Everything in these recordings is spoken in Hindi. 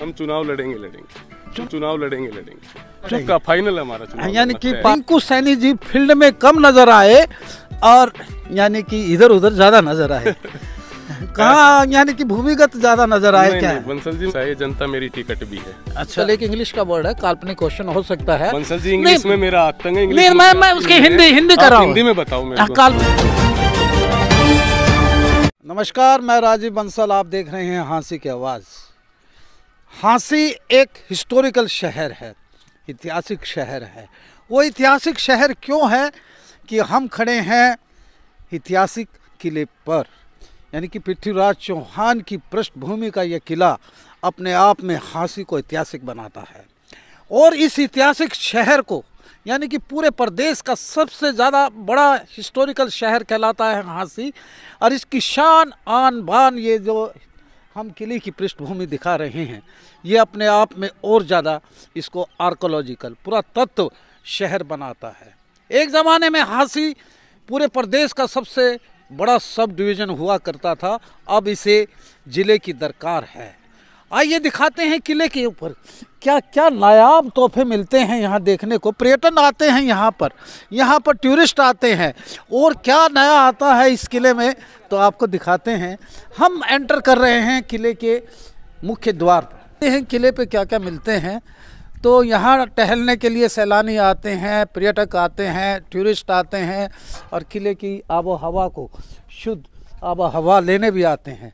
हम चुनाव लड़ेंगे लड़ेंगे। चुनाव लड़ेंगे लड़ेंगे। चुका फाइनल है हमारा चुनाव यानी कि पिंकू सैनी जी फ़ील्ड में कम नज़र आए और यानी कि इधर उधर ज़्यादा नज़र आए। कहा यानी कि भूमिगत ज़्यादा नज़र आए क्या? है बंसल जी चाहिए जनता मेरी टिकट भी है। अच्छा। एक इंग्लिश का वर्ड है काल्पनिक क्वेश्चन हो सकता है। बंसल जी इंग्लिश में मेरा आतंक है इंग्लिश नहीं, में मैं- मैं उसकी हिंदी- हिंदी कर रहा हूँ। हिंदी में बताओ मेरे हाँ, को। काल नमस्कार मैं राजीव बंसल आप देख रहे हैं हाँसी की आवाज़। हाँसी एक हिस्टोरिकल शहर है, ऐतिहासिक शहर है। वो ऐतिहासिक शहर क्यों है कि हम खड़े हैं ऐतिहासिक किले पर? यानी कि पृथ्वीराज चौहान की पृष्ठभूमि का यह किला अपने आप में हाँसी को ऐतिहासिक बनाता है। और इस ऐतिहासिक शहर को, यानी कि पूरे प्रदेश का सबसे ज़्यादा बड़ा हिस्टोरिकल शहर कहलाता है हाँसी, और इसकी शान आन बान ये जो हम किले की पृष्ठभूमि दिखा रहे हैं। ये अपने आप में और ज़्यादा इसको आर्कोलॉजिकल पूरा तत्व शहर बनाता है। एक ज़माने में हाँसी पूरे प्रदेश का सबसे बड़ा सब डिवीज़न हुआ करता था। अब इसे ज़िले की दरकार है। आइए दिखाते हैं किले के ऊपर। क्या क्या नायाब तोहफे मिलते हैं यहाँ देखने को? पर्यटन आते हैं यहाँ पर। यहाँ पर टूरिस्ट आते हैं। और क्या नया आता है इस किले में? तो आपको दिखाते हैं। हम एंटर कर रहे हैं किले के मुख्य द्वार पर। हैं किले पे क्या क्या मिलते हैं। तो यहाँ टहलने के लिए सैलानी आते हैं, पर्यटक आते हैं, टूरिस्ट आते हैं और किले की आबो हवा को शुद्ध आबो हवा लेने भी आते हैं।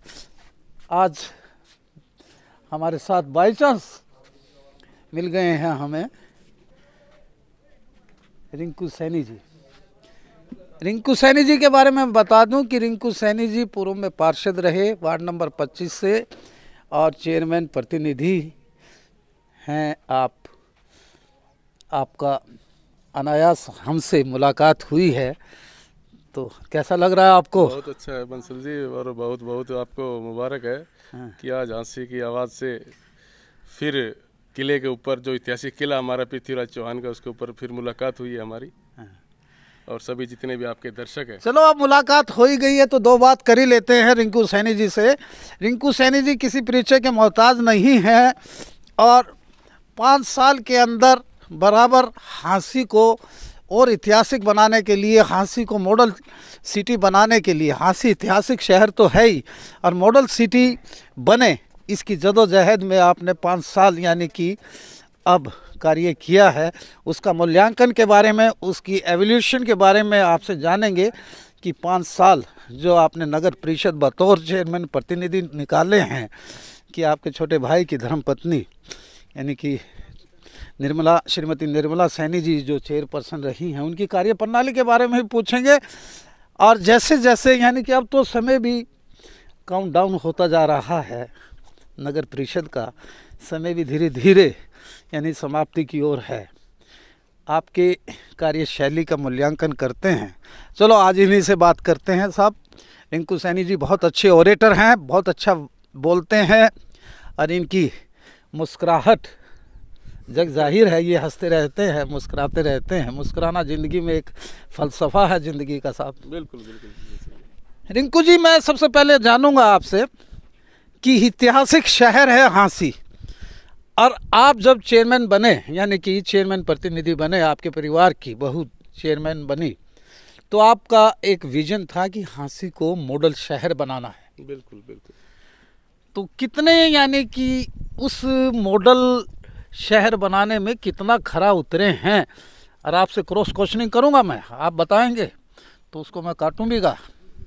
आज हमारे साथ बाई चांस मिल गए हैं हमें रिंकू सैनी जी। रिंकू सैनी जी के बारे में बता दूँ कि रिंकू सैनी जी पूर्व में पार्षद रहे, वार्ड नंबर 25 से, और चेयरमैन प्रतिनिधि हैं आप। आपका अनायास हमसे मुलाकात हुई है। तो कैसा लग रहा है आपको? बहुत अच्छा है बंसल जी और बहुत बहुत आपको मुबारक है कि आज झांसी की आवाज़ से फिर किले के ऊपर जो ऐतिहासिक किला हमारा पृथ्वीराज चौहान का उसके ऊपर फिर मुलाकात हुई है हमारी। और सभी जितने भी आपके दर्शक हैं। चलो अब मुलाकात हो ही गई है तो दो बात कर ही लेते हैं रिंकू सैनी जी से। रिंकू सैनी जी किसी परिचय के मोहताज नहीं हैं और पाँच साल के अंदर बराबर हाँसी को और ऐतिहासिक बनाने के लिए, हाँसी को मॉडल सिटी बनाने के लिए। हाँसी ऐतिहासिक शहर तो है ही, और मॉडल सिटी बने। इसकी जदोजहद में आपने पाँच साल यानी कि अब कार्य किया है। उसका मूल्यांकन के बारे में, उसकी एवोल्यूशन के बारे में आपसे जानेंगे कि पाँच साल जो आपने नगर परिषद बतौर चेयरमैन प्रतिनिधि निकाले हैं कि आपके छोटे भाई की धर्मपत्नी, यानी कि निर्मला, श्रीमती निर्मला सैनी जी जो चेयरपर्सन रही हैं, उनकी कार्य प्रणाली के बारे में भी पूछेंगे। और जैसे जैसे यानी कि अब तो समय भी काउंट डाउन होता जा रहा है, नगर परिषद का, समय भी धीरे धीरे यानी समाप्ति की ओर है। आपके कार्यशैली का मूल्यांकन करते हैं। चलो, आज इन्हीं से बात करते हैं साहब। रिंकू सैनी जी बहुत अच्छे ओरेटर हैं, बहुत अच्छा बोलते हैं, और इनकी मुस्कुराहट जग ज़ाहिर है ये हँसते रहते हैं मुस्कुराते रहते हैं। मुस्कुराना ज़िंदगी में एक फ़लसफ़ा है ज़िंदगी का साहब बिल्कुल बिल्कुल रिंकू जी मैं सबसे पहले जानूँगा आपसे कि ऐतिहासिक शहर है हाँसी। और आप जब चेयरमैन बने यानी कि चेयरमैन प्रतिनिधि बने आपके परिवार की बहू चेयरमैन बनी तो आपका एक विजन था कि हाँसी को मॉडल शहर बनाना है। बिल्कुल बिल्कुल। तो कितने यानी कि उस मॉडल शहर बनाने में कितना खरा उतरे हैं। और आपसे क्रॉस क्वेश्चनिंग करूँगा मैं आप बताएँगे तो उसको मैं काटूं भी गा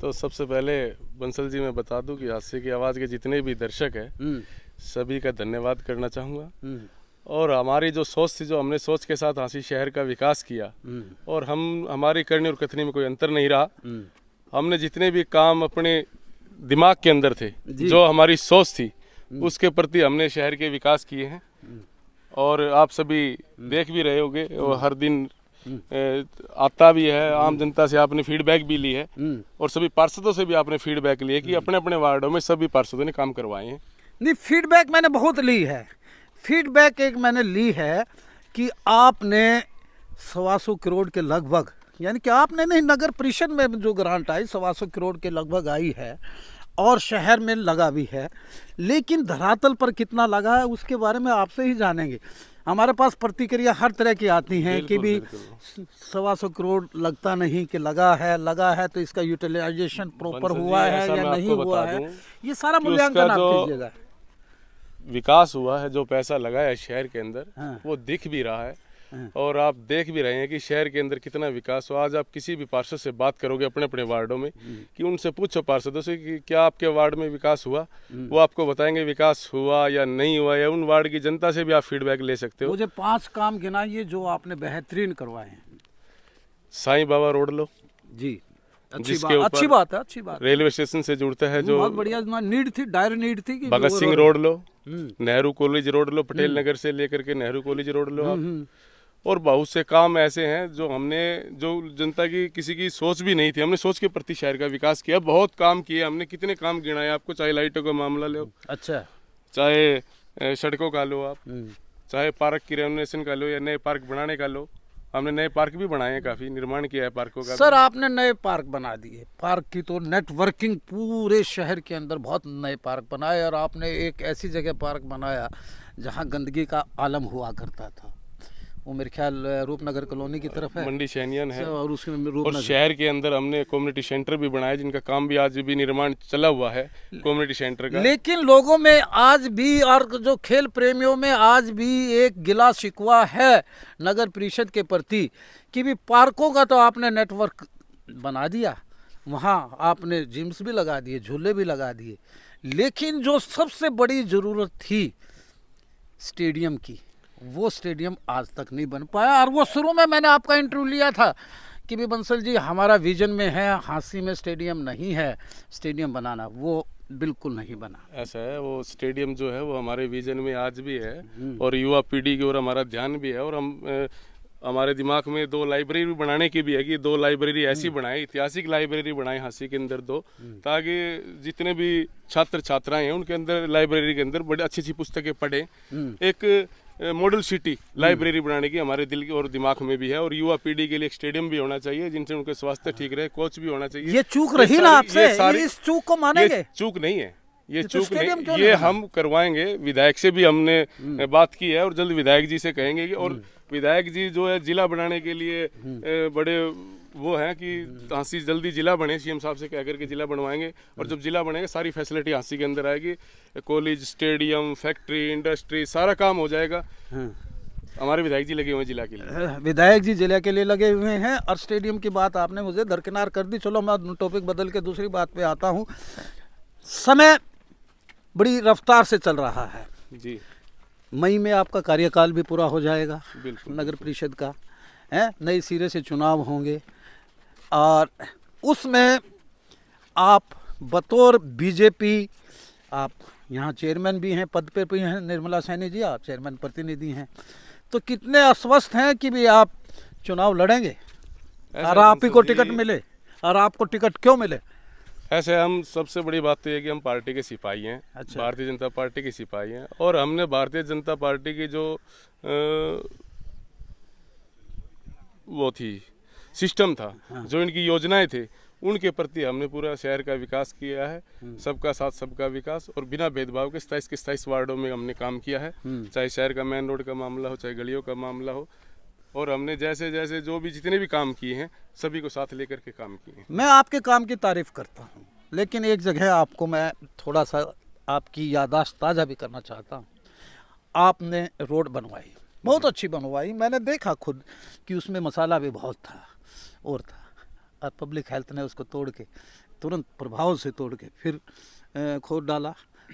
तो सबसे पहले बंसल जी मैं बता दूँ कि हादसे की आवाज़ के जितने भी दर्शक हैं हम्म, सभी का धन्यवाद करना चाहूँगा। हम्म, और हमारी जो सोच थी जो हमने सोच के साथ हाँसी शहर का विकास किया हम्म, और हम हमारी करनी और कथनी में कोई अंतर नहीं रहा। हमने जितने भी काम अपने दिमाग के अंदर थे जो। हमारी सोच थी उसके प्रति हमने शहर के विकास किए हैं। और आप सभी देख भी रहे होंगे और हर दिन आता भी है आम जनता से आपने फीडबैक भी ली है हम्म। और सभी पार्षदों से भी आपने फीडबैक लिए कि अपने अपने वार्डों में सभी पार्षदों ने काम करवाए हैं। नहीं फीडबैक मैंने बहुत ली है। फीडबैक एक मैंने ली है कि आपने सवा सौ करोड़ के लगभग यानी कि आपने नहीं नगर परिषद में जो ग्रांट आई सवा सौ करोड़ के लगभग आई है और शहर में लगा भी है। लेकिन धरातल पर कितना लगा है उसके बारे में आपसे ही जानेंगे। हमारे पास प्रतिक्रिया हर तरह की आती है कि भी सवा सौ करोड़ लगता नहीं कि लगा है लगा है तो इसका यूटिलाइजेशन प्रॉपर हुआ है या नहीं हुआ है? ये सारा मूल्यांकन आप कीजिएगा। विकास हुआ है जो पैसा लगा है शहर के अंदर हाँ। वो दिख भी रहा है हाँ। और आप देख भी रहे हैं कि शहर के अंदर कितना विकास हो आज आप किसी भी पार्षद से बात करोगे अपने अपने वार्डों में हम्म। कि उनसे पूछो पार्षदों से कि क्या आपके वार्ड में विकास हुआ? हम्म। वो आपको बताएँगे विकास हुआ या नहीं हुआ या उन वार्ड की जनता से भी आप फीडबैक ले सकते हो। मुझे पाँच काम गिनाइए जो आपने बेहतरीन करवाए हैं। साईं बाबा रोड लो। जी। अच्छी बात अच्छी बात है अच्छी बात रेलवे स्टेशन से जुड़ता है जो बहुत बढ़िया नीड थी डायर नीड थी भगत सिंह रोड लो। हम्म। नेहरू कॉलेज रोड लो पटेल नगर से लेकर के नेहरू कॉलेज रोड लो आप। और बहुत से काम ऐसे हैं जो हमने जो जनता की किसी की सोच भी नहीं थी। हमने सोच के प्रति शहर का विकास किया बहुत काम किए हमने। कितने काम गिनाए आपको चाहे लाइटों का मामला लो अच्छा। चाहे सड़कों का लो आप हम्म। चाहे पार्क की रेनोवेशन का लो या नए पार्क बनाने का लो। हमने नए पार्क भी बनाए हैं काफ़ी निर्माण किया है पार्कों का सर आपने नए पार्क बना दिए। पार्क की तो नेटवर्किंग पूरे शहर के अंदर बहुत नए पार्क बनाए और आपने एक ऐसी जगह पार्क बनाया जहाँ गंदगी का आलम हुआ करता था। वो मेरे ख्याल रूपनगर कॉलोनी की तरफ़ है। मंडी सैनियन है। और उसमें और शहर के अंदर हमने कम्युनिटी सेंटर भी बनाया जिनका काम भी आज भी निर्माण चला हुआ है कम्युनिटी सेंटर का। लेकिन लोगों में आज भी और जो खेल प्रेमियों में आज भी एक गिला शिकवा है नगर परिषद के प्रति कि भी पार्कों का तो आपने नेटवर्क बना दिया वहाँ आपने जिम्स भी लगा दिए झूले भी लगा दिए। लेकिन जो सबसे बड़ी ज़रूरत थी स्टेडियम की वो स्टेडियम आज तक नहीं बन पाया और वो शुरू में मैंने आपका इंटरव्यू लिया था कि भी बंसल जी हमारा विजन में है हाँसी में स्टेडियम नहीं है स्टेडियम बनाना वो बिल्कुल नहीं बना ऐसा है वो स्टेडियम जो है वो हमारे विजन में आज भी है हम्म। और युवा पीढ़ी की ओर हमारा ध्यान भी है और हम हमारे दिमाग में दो लाइब्रेरी बनाने की भी है कि दो लाइब्रेरी ऐसी हम्म। बनाए ऐतिहासिक लाइब्रेरी बनाए हाँसी के अंदर दो हम्म। ताकि जितने भी छात्र छात्राएँ हैं उनके अंदर लाइब्रेरी के अंदर बड़ी अच्छी अच्छी पुस्तकें पढ़ें एक मॉडल सिटी लाइब्रेरी बनाने की हमारे दिल और दिमाग में भी है और युवा पीढ़ी के लिए एक स्टेडियम भी होना चाहिए जिनसे उनके स्वास्थ्य ठीक रहे कोच भी होना चाहिए ये चूक रही ना आपसे इस चूक को मानेंगे चूक नहीं है ये तो चूक नहीं ये हम करवाएँगे विधायक से भी हमने हम्म। बात की है और जल्द विधायक जी से कहेंगे और हम्म। विधायक जी जो है जिला बनाने के लिए। बड़े वो है कि हाँसी जल्दी जिला बने सीएम साहब से कह करके जिला बनवाएँगे और जब जिला बनेगा सारी फैसिलिटी हाँसी के अंदर आएगी। कॉलेज स्टेडियम फैक्ट्री इंडस्ट्री सारा काम हो जाएगा। हाँ। हमारे विधायक जी लगे हुए हैं जिला के लिए। विधायक जी जिला के लिए लगे हुए हैं और स्टेडियम की बात आपने मुझे दरकिनार कर दी। चलो मैं टॉपिक बदल के दूसरी बात पे आता हूँ। समय बड़ी रफ्तार से चल रहा है। जी। मई में आपका कार्यकाल भी पूरा हो जाएगा नगर परिषद का। है नए सिरे से चुनाव होंगे। और उसमें आप बतौर बीजेपी आप यहाँ चेयरमैन भी हैं पद पे भी हैं निर्मला सैनी जी आप चेयरमैन प्रतिनिधि हैं। तो कितने अस्वस्थ हैं कि भी आप चुनाव लड़ेंगे? और आप ही को टिकट मिले? और आपको टिकट क्यों मिले? ऐसे हम सबसे बड़ी बात तो ये कि हम पार्टी के सिपाही हैं। अच्छा। भारतीय जनता पार्टी के सिपाही हैं। और हमने भारतीय जनता पार्टी की जो आ, वो थी सिस्टम था हाँ। जो इनकी योजनाएँ थे उनके प्रति हमने पूरा शहर का विकास किया है हम्म। सबका साथ सबका विकास और बिना भेदभाव के सताइस के सताइस वार्डों में हमने काम किया है हम्म। चाहे शहर का मेन रोड का मामला हो चाहे गलियों का मामला हो और हमने जैसे जैसे जो भी जितने भी काम किए हैं सभी को साथ लेकर के काम किए मैं आपके काम की तारीफ़ करता हूँ लेकिन एक जगह आपको मैं थोड़ा सा आपकी यादाश्त ताज़ा भी करना चाहता हूँ आपने रोड बनवाई बहुत अच्छी बनवाई। मैंने देखा खुद कि उसमें मसाला भी बहुत था और था। और पब्लिक हेल्थ ने उसको तोड़ के तुरंत प्रभाव से तोड़ के फिर खोद डाला।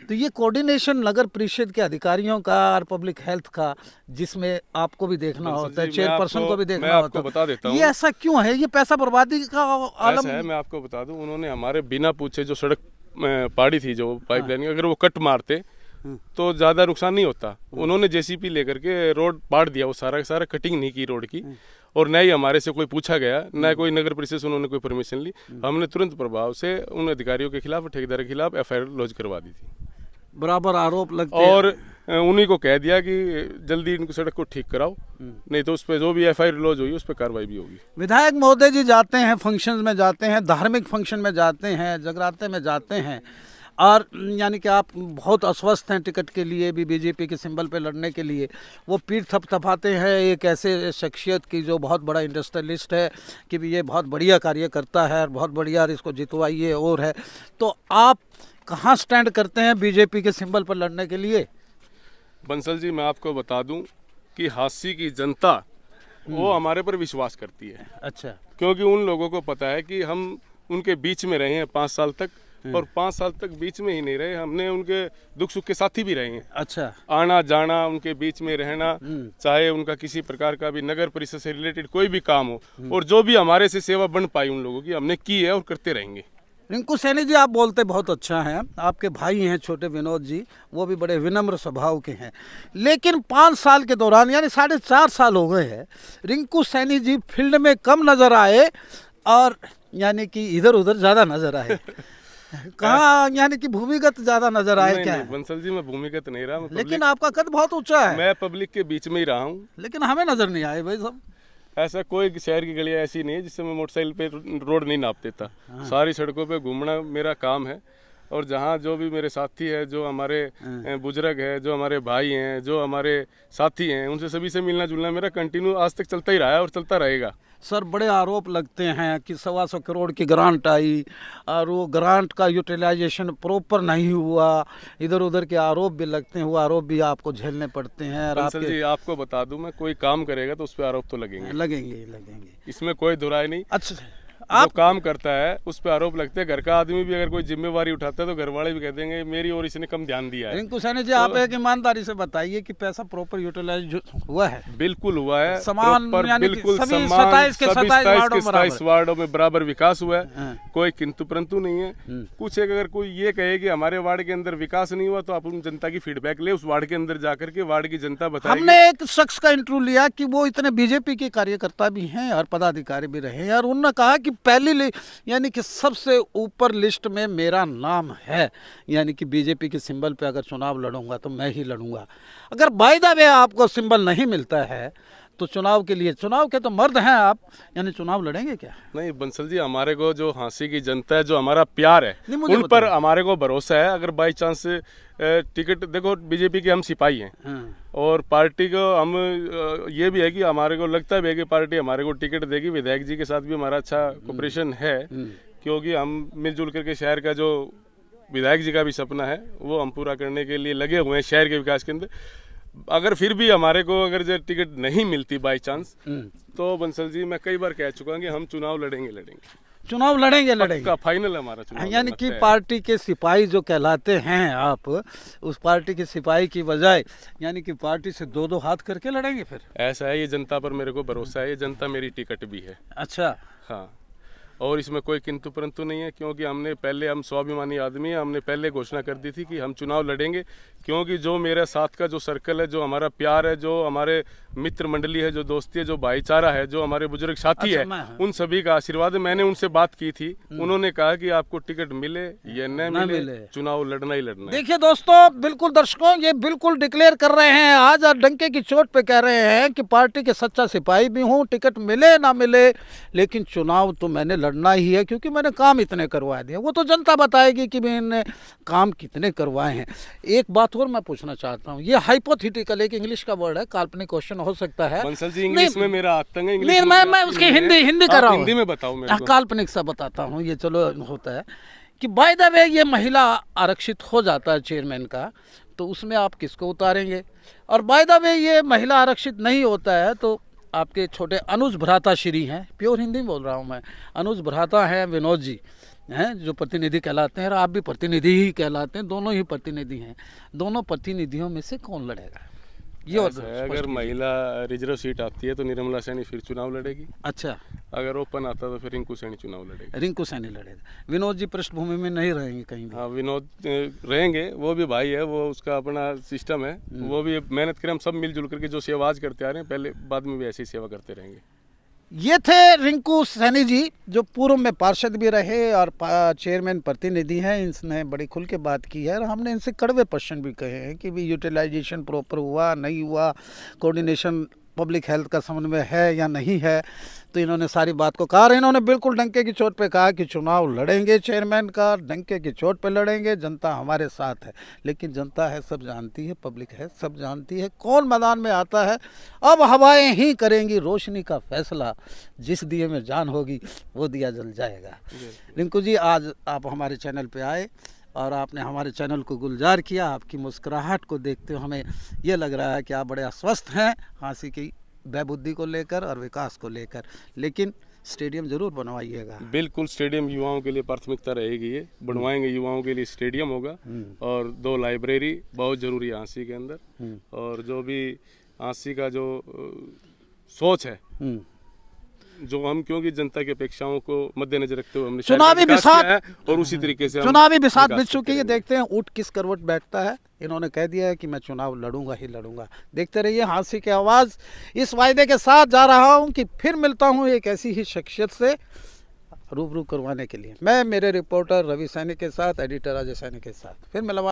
तो ये कोऑर्डिनेशन नगर परिषद के अधिकारियों का और पब्लिक हेल्थ का जिसमें आपको भी देखना होता है चेयरपर्सन को भी देखना होता है बता देता ये ऐसा क्यों है? ये पैसा बर्बादी का आलम है मैं आपको बता दूँ उन्होंने हमारे बिना पूछे जो सड़क पाड़ी थी जो पाइपलाइन हाँ। अगर वो कट मारते हाँ। तो ज़्यादा नुकसान नहीं होता। उन्होंने जेसीपी लेकर के रोड पाड़ दिया वो सारा सारा कटिंग नहीं की रोड की। और न ही हमारे से कोई पूछा गया न हम्म। कोई नगर परिषद से उन्होंने कोई परमिशन ली हम्म। हमने तुरंत प्रभाव से उन अधिकारियों के खिलाफ ठेकेदार के खिलाफ एफ़ लॉन्च करवा दी थी बराबर आरोप लगते और उन्हीं को कह दिया कि जल्दी इनको सड़क को ठीक कराओ हम्म। नहीं तो उस पर जो भी एफ़ आई लॉज हुई उस पर कार्रवाई भी होगी विधायक महोदय जी जाते हैं फ़ंक्शन में जाते हैं धार्मिक फ़ंक्शन में जाते हैं जगराते में जाते हैं और यानी कि आप बहुत अस्वस्थ हैं टिकट के लिए भी बीजेपी के सिंबल पे लड़ने के लिए। वो पीठ थपथपाते हैं एक ऐसे शख्सियत की जो बहुत बड़ा इंडस्ट्रियलिस्ट है कि भी ये बहुत बढ़िया कार्य करता है और बहुत बढ़िया और इसको जितवाइए और है। तो आप कहाँ स्टैंड करते हैं बीजेपी के सिंबल पर लड़ने के लिए? बंसल जी मैं आपको बता दूँ कि हासी की जनता वो हमारे पर विश्वास करती है। अच्छा। क्योंकि उन लोगों को पता है कि हम उनके बीच में रहे हैं पाँच साल तक। और पाँच साल तक बीच में ही नहीं रहे। हमने उनके दुख सुख के साथी भी रहे हैं। अच्छा। आना जाना उनके बीच में रहना चाहे उनका किसी प्रकार का भी नगर परिषद से रिलेटेड कोई भी काम हो और जो भी हमारे से सेवा बन पाई उन लोगों की हमने की है और करते रहेंगे। रिंकू सैनी जी आप बोलते बहुत अच्छा हैं। आपके भाई हैं छोटे विनोद जी वो भी बड़े विनम्र स्वभाव के हैं। लेकिन पाँच साल के दौरान यानी साढ़े चार साल हो गए हैं रिंकू सैनी जी फ़ील्ड में कम नज़र आए और यानी कि इधर उधर ज़्यादा नज़र आए। कहाँ यानी कि भूमिगत ज़्यादा नज़र आए क्या? नहीं, बंसल जी मैं भूमिगत नहीं रहा मैं लेकिन आपका कद बहुत ऊँचा है। मैं पब्लिक के बीच में ही रहा हूँ। लेकिन हमें नज़र नहीं आए भाई सब ऐसा कोई शहर की गलियाँ ऐसी नहीं है जिससे मैं मोटरसाइकिल पे रोड नहीं नाप देता। हाँ। सारी सड़कों पे घूमना मेरा काम है। और जहाँ जो भी मेरे साथी है जो हमारे हाँ। बुज़ुर्ग है जो हमारे भाई हैं जो हमारे साथी हैं उनसे सभी से मिलना जुलना मेरा कंटिन्यू आज तक चलता ही रहा है और चलता रहेगा। सर बड़े आरोप लगते हैं कि सवा सौ करोड़ की ग्रांट आई और वो ग्रांट का यूटिलाइजेशन प्रॉपर नहीं हुआ। इधर उधर के आरोप भी लगते हैं वो आरोप भी आपको झेलने पड़ते हैं। और आपके जी आपको बता दूँ मैं कोई काम करेगा तो उस पर आरोप तो लगेंगे। लगेंगे लगेंगे। इसमें कोई दुराई नहीं। अच्छा आप काम करता है उस पर आरोप लगते हैं घर का आदमी भी अगर कोई जिम्मेवारी उठाता है तो घर वाले भी कह देंगे मेरी और इसने कम ध्यान दिया है। रिंकू सैनी जी आप एक ईमानदारी से बताइए कि पैसा प्रॉपर यूटिलाइज हुआ है। बिल्कुल हुआ है। समान बिल्कुल सभी समान 27 के सभी 27 27 वार्डों में बराबर। 27 वार्डों में बराबर विकास हुआ है। हाँ। कोई किंतु परंतु नहीं है। कुछ एक अगर कोई ये कहे कि हमारे वार्ड के अंदर विकास नहीं हुआ तो आप उन जनता की फीडबैक ले उस वार्ड के अंदर जाकर के वार्ड की जनता बताएगी। हमने एक शख्स का इंटरव्यू लिया कि वो इतने बीजेपी के कार्यकर्ता भी हैं और पदाधिकारी भी रहे हैं और उन्होंने कहा कि पहली यानी कि सबसे ऊपर लिस्ट में मेरा नाम है। यानी कि बीजेपी के सिंबल पे अगर चुनाव लड़ूँगा तो मैं ही लड़ूँगा। अगर बाय द वे आपको सिंबल नहीं मिलता है तो चुनाव के लिए चुनाव के तो मर्द हैं आप यानी चुनाव लड़ेंगे क्या? नहीं बंसल जी हमारे को जो हाँसी की जनता है जो हमारा प्यार है उन पर हमारे को भरोसा है। अगर बाई चांस टिकट देखो बीजेपी के हम सिपाही हैं। हाँ, और पार्टी को हम ये भी है कि हमारे को लगता भी है कि पार्टी हमारे को टिकट देगी। विधायक जी के साथ भी हमारा अच्छा कोऑपरेशन है क्योंकि हम मिलजुल करके शहर का जो विधायक जी का भी सपना है वो हम पूरा करने के लिए लगे हुए हैं शहर के विकास के अंदर अगर फिर भी हमारे को अगर जो टिकट नहीं मिलती बाई चांस हम्म। तो बंसल जी मैं कई बार कह चुका हूँ कि हम चुनाव लड़ेंगे लड़ेंगे। चुनाव लड़ेंगे लड़ेंगे। का फाइनल हमारा चुनाव यानी कि पार्टी के सिपाही जो कहलाते हैं आप उस पार्टी के सिपाही की बजाय यानी कि पार्टी से दो दो हाथ करके लड़ेंगे फिर? ऐसा है ये जनता पर मेरे को भरोसा है ये जनता मेरी टिकट भी है। अच्छा। हाँ। और इसमें कोई किंतु परंतु नहीं है, क्योंकि हमने पहले, हम स्वाभिमानी आदमी हैं, हमने पहले घोषणा कर दी थी कि हम चुनाव लड़ेंगे, क्योंकि जो मेरे साथ का जो सर्कल है, जो हमारा प्यार है, जो हमारे मित्र मंडली है जो दोस्ती है जो भाईचारा है जो हमारे बुज़ुर्ग साथी अच्छा, है हाँ। उन सभी का आशीर्वाद है मैंने उनसे बात की थी। उन्होंने कहा कि आपको टिकट मिले या न मिले, मिले। चुनाव लड़ना ही लड़ना देखिए दोस्तों बिल्कुल दर्शकों ये बिल्कुल डिक्लेयर कर रहे हैं आज डंके की चोट पे कह रहे हैं कि पार्टी के सच्चा सिपाही भी हूँ टिकट मिले ना मिले लेकिन चुनाव तो मैंने लड़ना ही है क्योंकि मैंने काम इतने करवा दिए वो तो जनता बताएगी कि मैंने काम कितने करवाए हैं। एक बात और मैं पूछना चाहता हूँ ये हाइपोथेटिकल एक इंग्लिश का वर्ड है काल्पनिक क्वेश्चन हो सकता है। बंसल जी इंग्लिश में मेरा आतंक नहीं मैं मैं आतंक उसकी नहीं। हिंदी हिंदी कर रहा हिंदी में बताओ मेरे को। काल्पनिक सा बताता हूँ ये चलो होता है कि बाय द वे ये महिला आरक्षित हो जाता है चेयरमैन का तो उसमें आप किसको उतारेंगे? और बाय द वे ये महिला आरक्षित नहीं होता है तो आपके छोटे अनुज भ्राता श्री हैं प्योर हिंदी में बोल रहा हूँ मैं। अनुज भ्राता हैं विनोद जी हैं जो प्रतिनिधि कहलाते हैं और आप भी प्रतिनिधि ही कहलाते हैं दोनों ही प्रतिनिधि हैं। दोनों प्रतिनिधियों में से कौन लड़ेगा? ये होता ऐसा है, अगर महिला रिज़र्व सीट आती है तो निर्मला सैनी फिर चुनाव लड़ेगी। अच्छा। अगर ओपन आता तो फिर रिंकू सैनी चुनाव लड़ेगी। रिंकू सैनी लड़ेगा। विनोद जी पृष्ठभूमि में नहीं रहेंगे कहीं भी। हाँ विनोद रहेंगे वो भी भाई है वो उसका अपना सिस्टम है। वो भी मेहनत करें हम सब मिलजुल करके जो सेवा आज करते आ रहे हैं पहले बाद में भी ऐसी सेवा करते रहेंगे। ये थे रिंकू सैनी जी, जो पूर्व में पार्षद भी रहे और चेयरमैन प्रतिनिधि हैं। इसने बड़ी खुल के बात की है और हमने इनसे कड़वे प्रश्न भी कहे हैं कि भी यूटिलाइजेशन प्रॉपर हुआ, नहीं हुआ कोऑर्डिनेशन पब्लिक हेल्थ का समन्वय है या नहीं है तो इन्होंने सारी बात को कहा। इन्होंने बिल्कुल डंके की चोट पे कहा कि चुनाव लड़ेंगे चेयरमैन का डंके की चोट पे लड़ेंगे जनता हमारे साथ है। लेकिन जनता है सब जानती है पब्लिक है सब जानती है कौन मैदान में आता है? अब हवाएँ ही करेंगी रोशनी का फैसला जिस दिए में जान होगी वो दिया जल जाएगा। रिंकू जी आज आप हमारे चैनल पर आए और आपने हमारे चैनल को गुलजार किया आपकी मुस्कुराहट को देखते हुए हमें यह लग रहा है कि आप बड़े अस्वस्थ हैं हाँसी की बुद्धि को लेकर और विकास को लेकर लेकिन स्टेडियम ज़रूर बनवाइएगा बिल्कुल स्टेडियम युवाओं के लिए प्राथमिकता रहेगी ये बनवाएँगे युवाओं के लिए स्टेडियम होगा हम्म। और दो लाइब्रेरी बहुत ज़रूरी है हाँसी के अंदर हम्म। और जो भी हाँसी का जो सोच है हम्म। जो हम क्योंकि जनता की अपेक्षाओं को मद्देनजर रखते हुए हमने चुनावी बिसात- और उसी तरीके से चुनावी बिसात बिछ चुकी है। देखते हैं ऊँट किस करवट बैठता है। इन्होंने कह दिया है कि मैं चुनाव लड़ूँगा ही लड़ूँगा। देखते रहिए हाँसी की आवाज़। इस वायदे के साथ जा रहा हूँ कि फिर मिलता हूँ एक ऐसी ही शख्सियत से रूबरू करवाने के लिए। मैं मेरे रिपोर्टर रवि सैनी के साथ एडिटर अजय सैनी के साथ। फिर मिलवा